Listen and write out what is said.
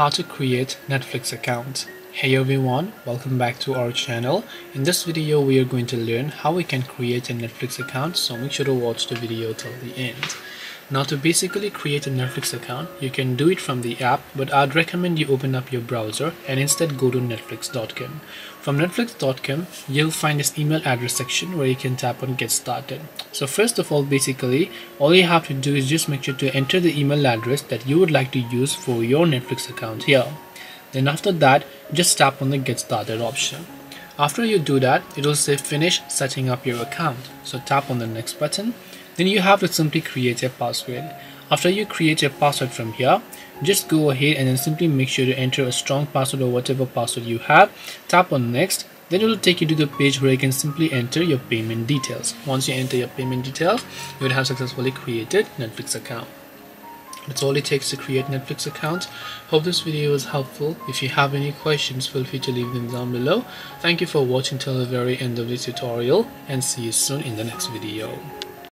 how to create Netflix account. Hey everyone, welcome back to our channel. In this video we are going to learn how we can create a Netflix account so make sure to watch the video till the end. Now to basically create a Netflix account, you can do it from the app, but I'd recommend you open up your browser and instead go to netflix.com. From netflix.com, you'll find this email address section where you can tap on get started. So first of all, basically, all you have to do is just make sure to enter the email address that you would like to use for your Netflix account here. Then after that, just tap on the get started option. After you do that, it will say finish setting up your account. So tap on the next button then you have to simply create a password. After you create a password from here just go ahead and then simply make sure to enter a strong password or whatever password you have. Tap on next. Then it will take you to the page where you can simply enter your payment details. Once you enter your payment details you will have successfully created netflix account. That's all it takes to create netflix account. Hope this video was helpful. If you have any questions feel free to leave them down below. Thank you for watching till the very end of this tutorial and see you soon in the next video